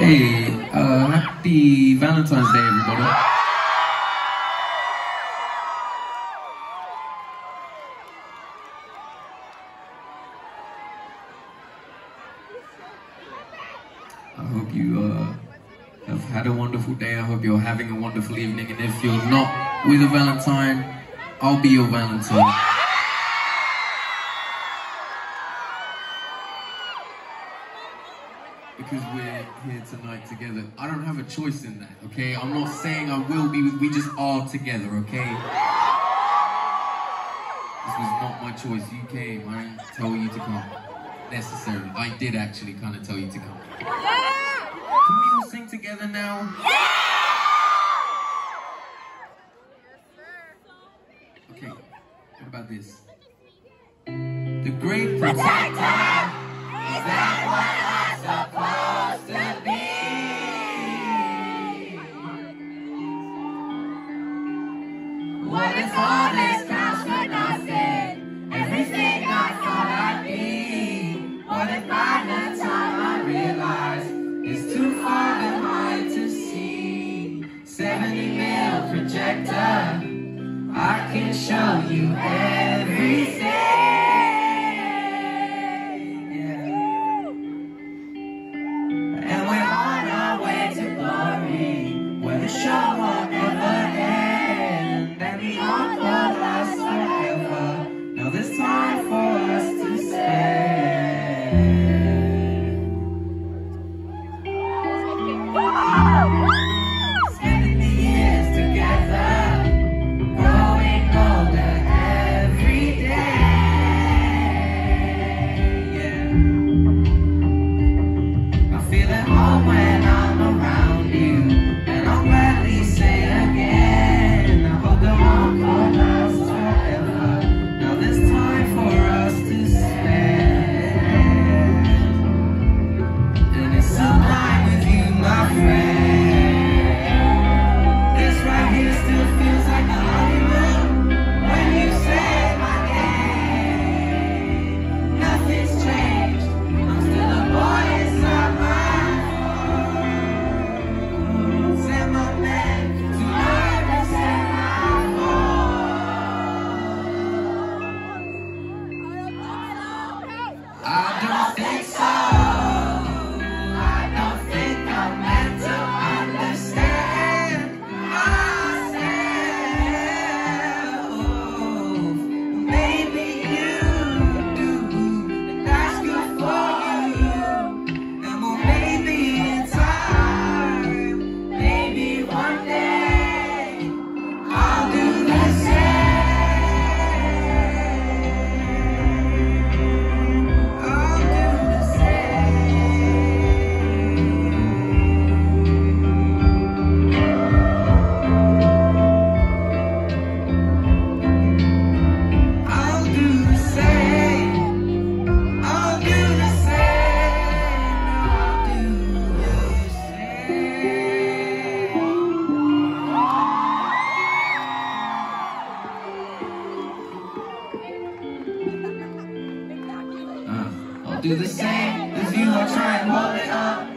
Hey, uh, happy Valentine's Day, everybody. I hope you uh, have had a wonderful day. I hope you're having a wonderful evening. And if you're not with a Valentine, I'll be your Valentine. Because we're here tonight together. I don't have a choice in that, okay? I'm not saying I will be, we just are together, okay? This was not my choice. You came, I didn't tell you to come. Necessary. I did actually kind of tell you to come. Can we all sing together now? Yes, sir. Okay, what about this? The great protector. Show you everything. And we're on our way to glory, where the show won't ever end. And the encore lasts forever. Now there's time for us to spend. Do the same as you. I'll try and hold it up.